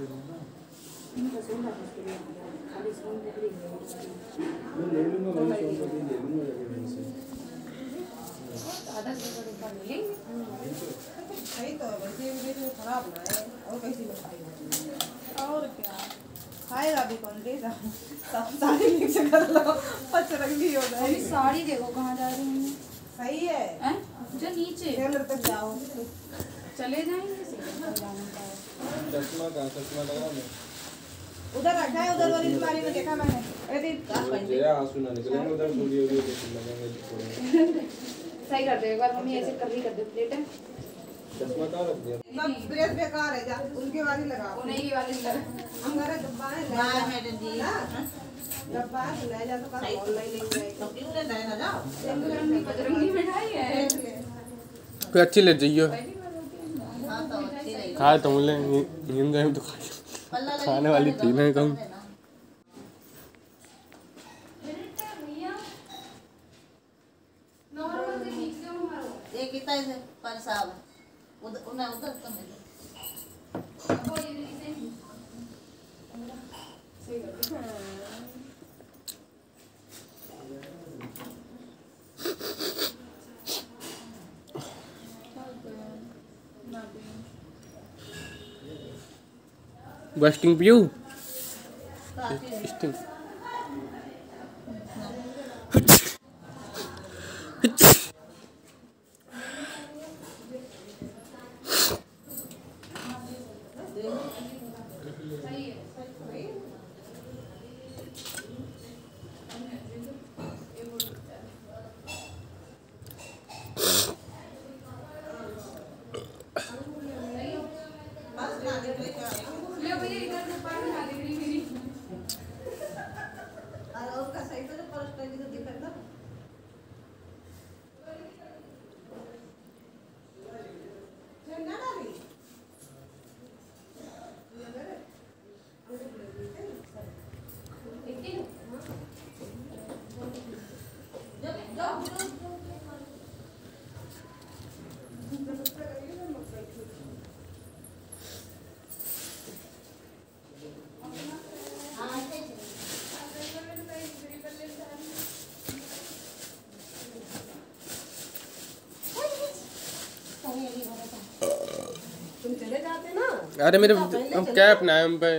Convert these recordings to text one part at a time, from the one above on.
और कैसी लोग खाएगा और क्या? खाएगा भी कौन ले जा सब सारी मिक्स कर लो पचरंगी हो अभी साड़ी देखो कहाँ जा रही हैं। सही है। जो नीचे। तक जाओ। चले जाएँगे। चश्मा का चश्मा लगा मैं उधर रखा है उधर वाली अलमारी में देखा मैंने। अरे मुझे आँसू ना निकले। उधर सूर्य देखने लगेंगे थोड़े सही कर दो एक बार मम्मी ऐसे कर ली कर दो प्लेट है चश्मा कहाँ रख दिया? सब ड्रेस बेकार है जा उनके वाली लगाओ उन्हें ही वाले लग। हम घर डब्बा है ले मैडम जी। डब्बा है ले जा तो कल ऑनलाइन ले जाएगा। तो क्यों ले जाए ना जाओ। रंगी बजरंगी मिठाई है। कोई अच्छी ले तो खाए तो मिले नींद गए तो खाए खाने वाली थी कम। कहूँ ये कितना है पर साहब उधर उन्हें उधर तो मिले बस्टिंग पियू Okay, you got the party. अरे मेरे अब क्या अपना हम पे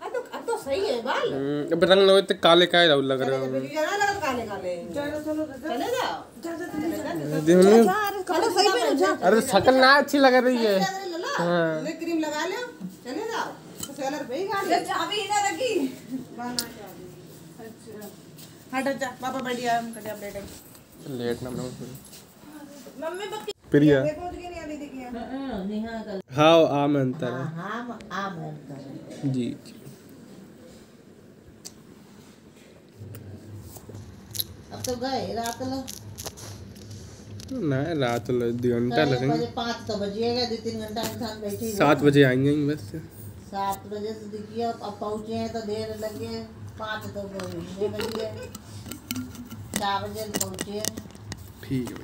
हाँ तो अब तो सही है बाल। हम्म, अब रंग लो तो काले काहे रहू लग रहे हो? जाना लगा काले काले। चलो चलो चले। जाओ। देखो चलो जा अरे शकल ना अच्छी लग रही है। हाँ ले क्रीम लगा ले चले जाओ। तो सेलर पे ही गाड़ी चाबी इधर रखी। अच्छा। हट जा। पापा बढ़िया हम प्लेट लेट ना मम्मी प्रिया देखो मुझे नहीं आली देखिए हाँ, नेहा कल हाँ आम अंतर है हाँ आम है जी। अब तो गए रात लो। ना रात लो दो घंटा बजे लगेंगे। पाँच तो बजिएगा दो तीन घंटा इंसान बैठे सात बजे आएँगे बस। सात बजे से देखिए अब पहुँचे हैं तो देर लगे पाँच तो छः बज चार बजे पहुँचे ठीक है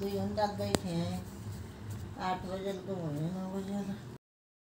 दो घंटा बैठे हैं आठ बजे तो हुए नौ बजे